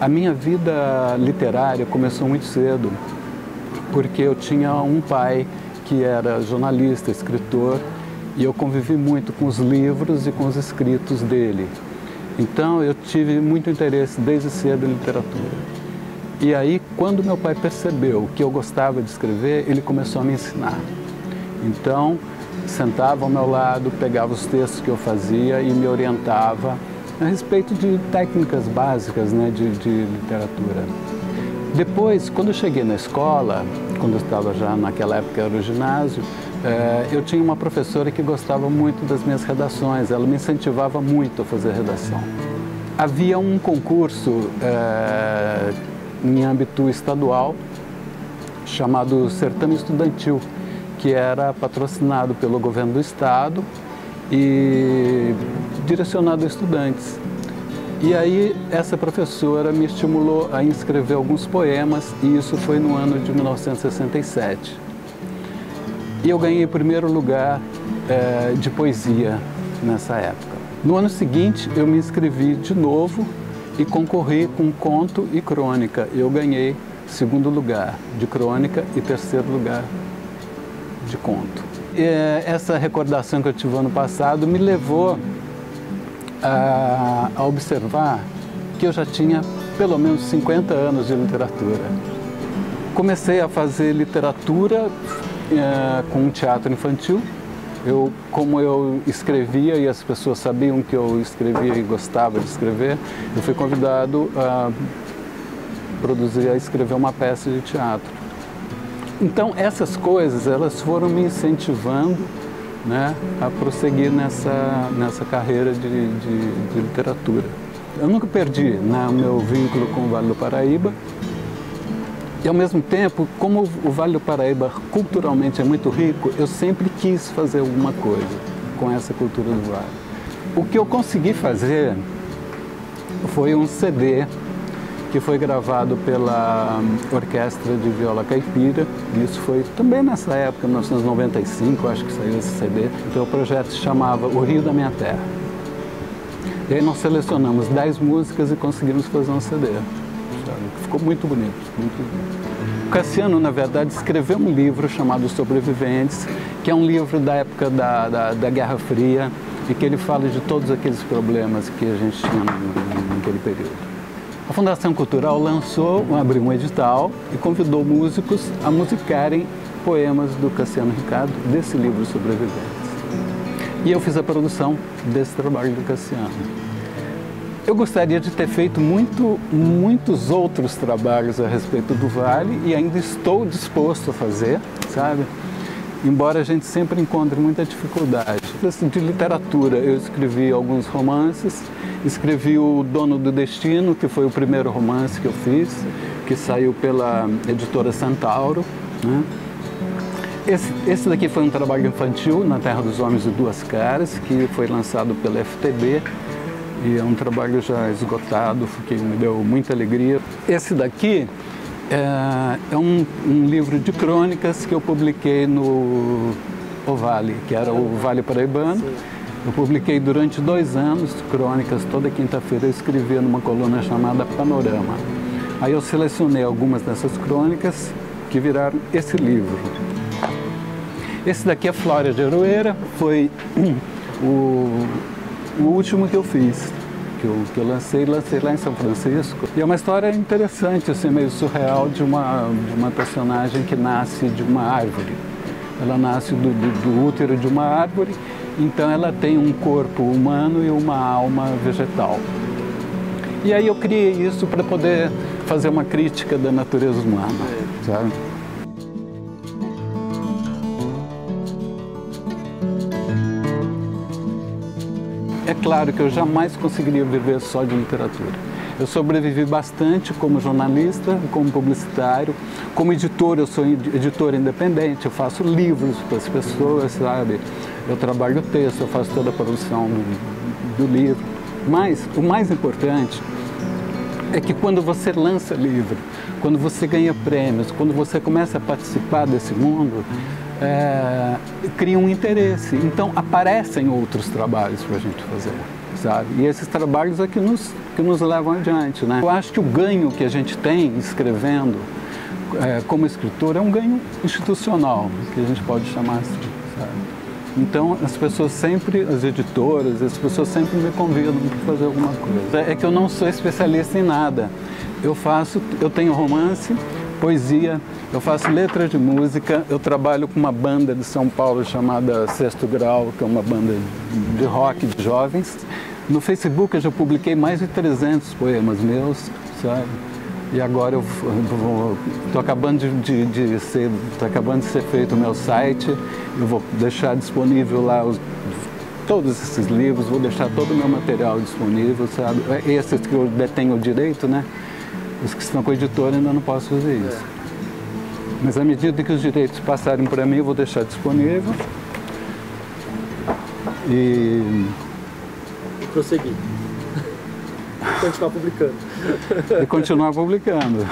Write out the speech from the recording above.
A minha vida literária começou muito cedo, porque eu tinha um pai que era jornalista, escritor, e eu convivi muito com os livros e com os escritos dele. Então eu tive muito interesse desde cedo em literatura. E aí, quando meu pai percebeu que eu gostava de escrever, ele começou a me ensinar. Então, sentava ao meu lado, pegava os textos que eu fazia e me orientava a respeito de técnicas básicas né, de, de literatura. Depois, quando eu cheguei na escola, quando eu estava já naquela época era o ginásio, é, eu tinha uma professora que gostava muito das minhas redações, ela me incentivava muito a fazer redação. Havia um concurso é, em âmbito estadual chamado Certame Estudantil, que era patrocinado pelo governo do estado e direcionado a estudantes. E aí essa professora me estimulou a escrever alguns poemas e isso foi no ano de 1967. E eu ganhei primeiro lugar é, de poesia nessa época. No ano seguinte, eu me inscrevi de novo e concorri com conto e crônica. Eu ganhei segundo lugar de crônica e terceiro lugar de conto. E essa recordação que eu tive ano passado me levou a, a observar que eu já tinha pelo menos 50 anos de literatura. Comecei a fazer literatura é, com teatro infantil. Eu, como eu escrevia e as pessoas sabiam que eu escrevia e gostava de escrever, eu fui convidado a produzir, a escrever uma peça de teatro. Então essas coisas elas foram me incentivando né, a prosseguir nessa, nessa carreira de, de, de literatura. Eu nunca perdi né, o meu vínculo com o Vale do Paraíba, e ao mesmo tempo, como o Vale do Paraíba culturalmente é muito rico, eu sempre quis fazer alguma coisa com essa cultura do Vale. O que eu consegui fazer foi um CD que foi gravado pela Orquestra de Viola Caipira. Isso foi também nessa época, 1995, acho que saiu esse CD. Então o projeto se chamava O Rio da Minha Terra. E aí nós selecionamos 10 músicas e conseguimos fazer um CD. Ficou muito bonito, muito bonito. Cassiano, na verdade, escreveu um livro chamado Sobreviventes, que é um livro da época da, da, da Guerra Fria e que ele fala de todos aqueles problemas que a gente tinha naquele período. A Fundação Cultural lançou, abriu um edital e convidou músicos a musicarem poemas do Cassiano Ricardo desse livro Sobreviventes. E eu fiz a produção desse trabalho do Cassiano. Eu gostaria de ter feito muito, muitos outros trabalhos a respeito do Vale e ainda estou disposto a fazer, sabe? Embora a gente sempre encontre muita dificuldade. Assim, de literatura, eu escrevi alguns romances, escrevi O Dono do Destino, que foi o primeiro romance que eu fiz, que saiu pela editora Centauro. Né? Esse, esse daqui foi um trabalho infantil, Na Terra dos Homens de Duas Caras, que foi lançado pela FTB e é um trabalho já esgotado, que me deu muita alegria. Esse daqui é, é um, um, livro de crônicas que eu publiquei no O Vale, que era o Vale Paraibano. Eu publiquei durante dois anos crônicas, toda quinta-feira eu escrevia numa coluna chamada Panorama. Aí eu selecionei algumas dessas crônicas que viraram esse livro. Esse daqui é Flória de Aroeira, foi o o último que eu fiz, que eu, que eu lancei, lancei lá em São Francisco. E é uma história interessante, assim, meio surreal, de uma, de uma personagem que nasce de uma árvore. Ela nasce do, do, do útero de uma árvore, então ela tem um corpo humano e uma alma vegetal. E aí eu criei isso para poder fazer uma crítica da natureza humana, sabe? É claro que eu jamais conseguiria viver só de literatura. Eu sobrevivi bastante como jornalista, como publicitário, como editor, eu sou editor independente, eu faço livros para as pessoas, sabe? Eu trabalho o texto, eu faço toda a produção do, do livro. Mas o mais importante é que quando você lança livro, quando você ganha prêmios, quando você começa a participar desse mundo, é, cria um interesse. Então aparecem outros trabalhos para a gente fazer. Sabe? E esses trabalhos é que nos, que nos levam adiante, né? Eu acho que o ganho que a gente tem escrevendo é, como escritor é um ganho institucional, que a gente pode chamar assim, sabe? Então as pessoas sempre, as editoras, as pessoas sempre me convidam para fazer alguma coisa. É que eu não sou especialista em nada. Eu faço, eu tenho romance, poesia, eu faço letra de música, eu trabalho com uma banda de São Paulo chamada Sexto Grau, que é uma banda de rock de jovens. No Facebook eu já publiquei mais de 300 poemas meus, sabe? E agora eu estou acabando de, de, de, ser, tô acabando de ser feito o meu site, eu vou deixar disponível lá os, todos esses livros, vou deixar todo o meu material disponível, sabe? Esses que eu detenho o direito, né? Os que estão com a editora ainda não posso fazer isso. Mas à medida que os direitos passarem para mim, eu vou deixar disponível. E. E prosseguir. continuar publicando. e continuar publicando.